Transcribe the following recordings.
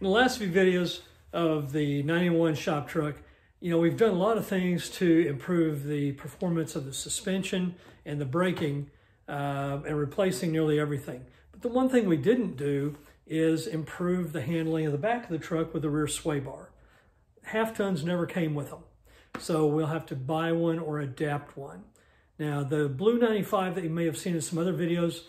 In the last few videos of the 91 shop truck, you know, we've done a lot of things to improve the performance of the suspension and the braking uh, and replacing nearly everything. But the one thing we didn't do is improve the handling of the back of the truck with the rear sway bar. Half tons never came with them. So we'll have to buy one or adapt one. Now the Blue 95 that you may have seen in some other videos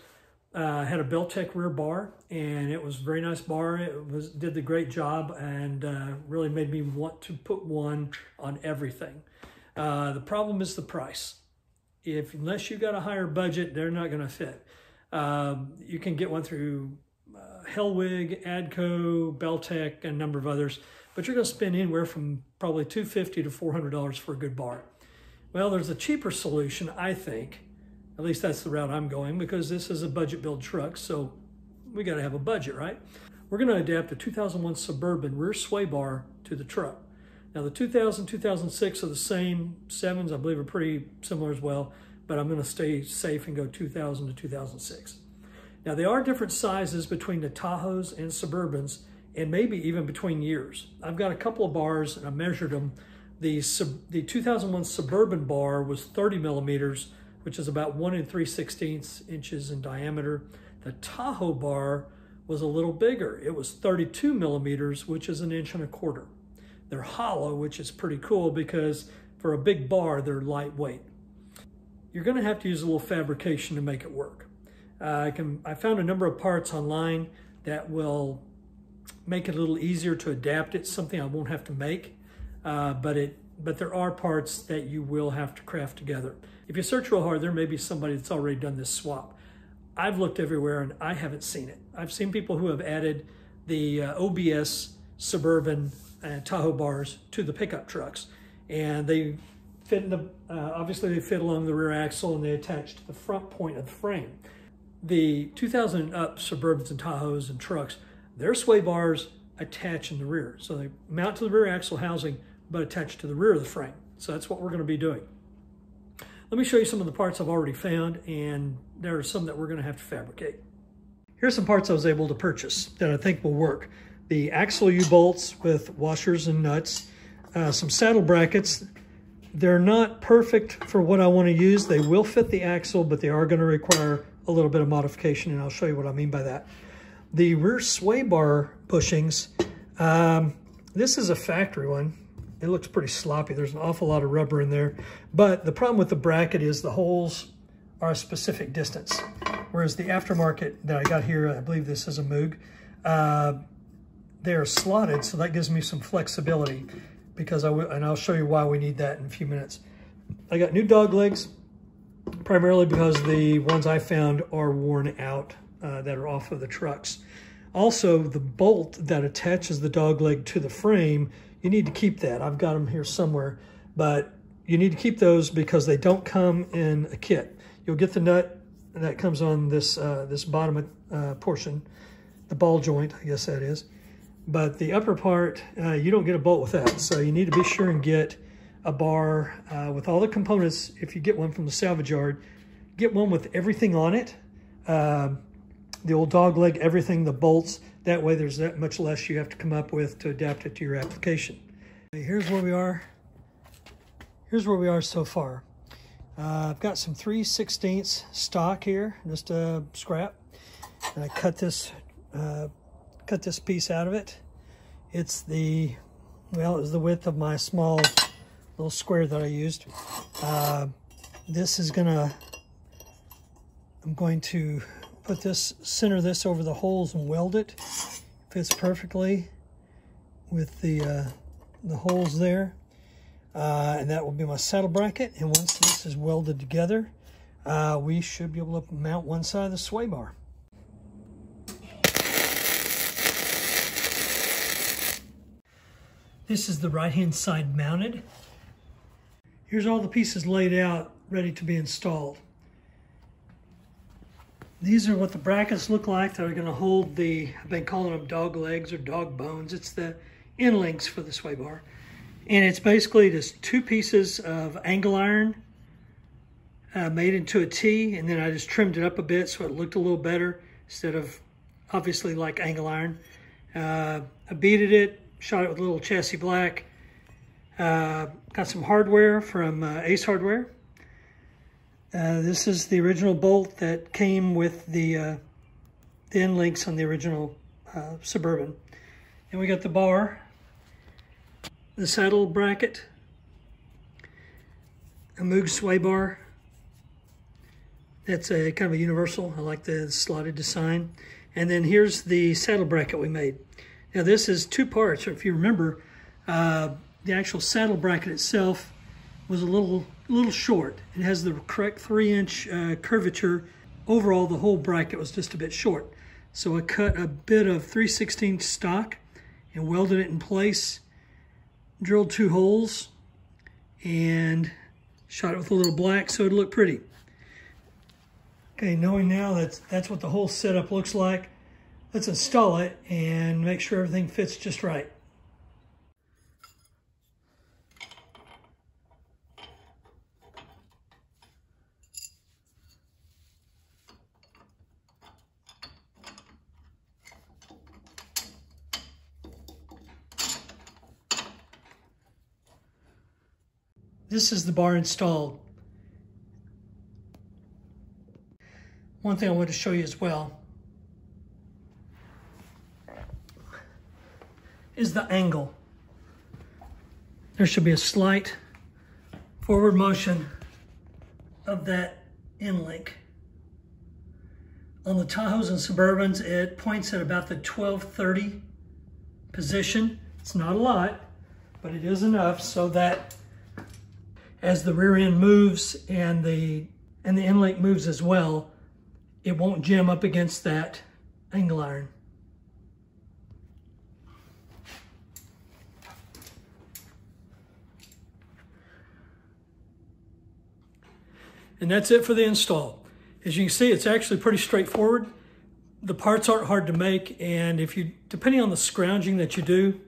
uh, had a Belltech rear bar and it was a very nice bar. It was did the great job and uh, really made me want to put one on everything. Uh, the problem is the price. If unless you got a higher budget, they're not going to fit. Um, you can get one through uh, Hellwig, Addco, Belltech, and a number of others, but you're going to spend anywhere from probably 250 to $400 for a good bar. Well, there's a cheaper solution, I think, at least that's the route I'm going because this is a budget build truck, so we got to have a budget, right? We're going to adapt a 2001 Suburban rear sway bar to the truck. Now the 2000, 2006 are the same. Sevens, I believe, are pretty similar as well, but I'm going to stay safe and go 2000 to 2006. Now they are different sizes between the Tahoes and Suburbans and maybe even between years. I've got a couple of bars and I measured them. The, the 2001 Suburban bar was 30 millimeters which is about one and three sixteenths inches in diameter. The Tahoe bar was a little bigger. It was 32 millimeters, which is an inch and a quarter. They're hollow, which is pretty cool because for a big bar, they're lightweight. You're gonna have to use a little fabrication to make it work. Uh, I, can, I found a number of parts online that will make it a little easier to adapt it, something I won't have to make, uh, but, it, but there are parts that you will have to craft together. If you search real hard, there may be somebody that's already done this swap. I've looked everywhere and I haven't seen it. I've seen people who have added the uh, OBS Suburban uh, Tahoe bars to the pickup trucks. And they fit in the, uh, obviously they fit along the rear axle and they attach to the front point of the frame. The 2000 up Suburbans and Tahoes and trucks, their sway bars attach in the rear. So they mount to the rear axle housing, but attached to the rear of the frame. So that's what we're gonna be doing. Let me show you some of the parts I've already found, and there are some that we're gonna have to fabricate. Here's some parts I was able to purchase that I think will work. The axle U-bolts with washers and nuts, uh, some saddle brackets. They're not perfect for what I wanna use. They will fit the axle, but they are gonna require a little bit of modification, and I'll show you what I mean by that. The rear sway bar bushings, um, this is a factory one it looks pretty sloppy. There's an awful lot of rubber in there. But the problem with the bracket is the holes are a specific distance. Whereas the aftermarket that I got here, I believe this is a Moog, uh, they're slotted, so that gives me some flexibility because I and I'll show you why we need that in a few minutes. I got new dog legs, primarily because the ones I found are worn out uh, that are off of the trucks. Also, the bolt that attaches the dog leg to the frame you need to keep that. I've got them here somewhere, but you need to keep those because they don't come in a kit. You'll get the nut that comes on this uh, this bottom uh, portion, the ball joint, I guess that is. But the upper part, uh, you don't get a bolt with that. So you need to be sure and get a bar uh, with all the components. If you get one from the salvage yard, get one with everything on it. The old dog leg, everything, the bolts, that way there's that much less you have to come up with to adapt it to your application. Here's where we are. Here's where we are so far. Uh, I've got some 3 16 stock here, just a scrap. And I cut this, uh, cut this piece out of it. It's the, well, it's the width of my small little square that I used. Uh, this is gonna, I'm going to put this, center this over the holes and weld it. Fits perfectly with the, uh, the holes there. Uh, and that will be my saddle bracket. And once this is welded together, uh, we should be able to mount one side of the sway bar. This is the right-hand side mounted. Here's all the pieces laid out, ready to be installed. These are what the brackets look like that are going to hold the, I've been calling them dog legs or dog bones. It's the end links for the sway bar. And it's basically just two pieces of angle iron uh, made into a T. And then I just trimmed it up a bit so it looked a little better instead of obviously like angle iron. Uh, I beaded it, shot it with a little chassis black. Uh, got some hardware from uh, Ace Hardware. Uh, this is the original bolt that came with the, uh, the end links on the original uh, Suburban. And we got the bar, the saddle bracket, a Moog sway bar. That's a kind of a universal. I like the slotted design. And then here's the saddle bracket we made. Now this is two parts. If you remember, uh, the actual saddle bracket itself was a little little short. It has the correct three inch uh, curvature. Overall, the whole bracket was just a bit short. So I cut a bit of 3 16 stock and welded it in place, drilled two holes, and shot it with a little black so it'd look pretty. Okay, knowing now that that's what the whole setup looks like, let's install it and make sure everything fits just right. This is the bar installed. One thing I want to show you as well is the angle. There should be a slight forward motion of that end link. On the Tahoes and Suburbans, it points at about the 1230 position. It's not a lot, but it is enough so that as the rear end moves and the and the link moves as well, it won't jam up against that angle iron. And that's it for the install. As you can see, it's actually pretty straightforward. The parts aren't hard to make, and if you, depending on the scrounging that you do,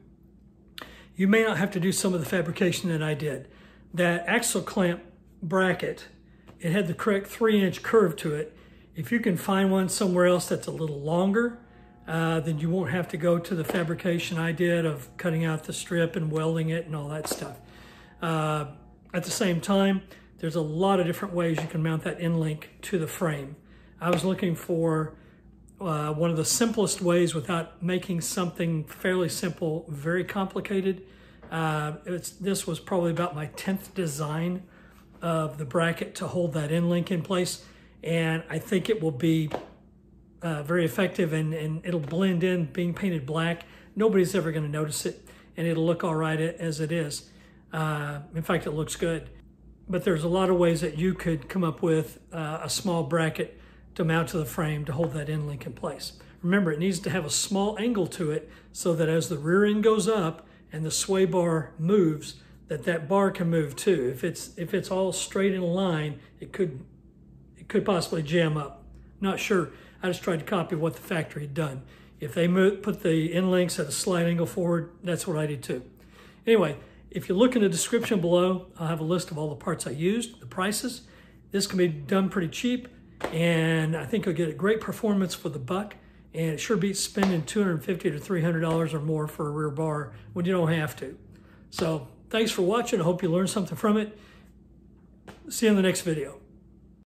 you may not have to do some of the fabrication that I did that axle clamp bracket, it had the correct three inch curve to it. If you can find one somewhere else that's a little longer, uh, then you won't have to go to the fabrication I did of cutting out the strip and welding it and all that stuff. Uh, at the same time, there's a lot of different ways you can mount that end link to the frame. I was looking for uh, one of the simplest ways without making something fairly simple, very complicated. Uh, this was probably about my 10th design of the bracket to hold that end link in place. And I think it will be uh, very effective and, and it'll blend in being painted black. Nobody's ever going to notice it and it'll look all right as it is. Uh, in fact, it looks good. But there's a lot of ways that you could come up with uh, a small bracket to mount to the frame to hold that end link in place. Remember, it needs to have a small angle to it so that as the rear end goes up, and the sway bar moves, that that bar can move too. If it's if it's all straight in a line, it could it could possibly jam up. Not sure. I just tried to copy what the factory had done. If they move, put the end links at a slight angle forward, that's what I did too. Anyway, if you look in the description below, I'll have a list of all the parts I used, the prices. This can be done pretty cheap, and I think you'll get a great performance for the buck. And it sure beats spending 250 to $300 or more for a rear bar when you don't have to. So thanks for watching. I hope you learned something from it. See you in the next video.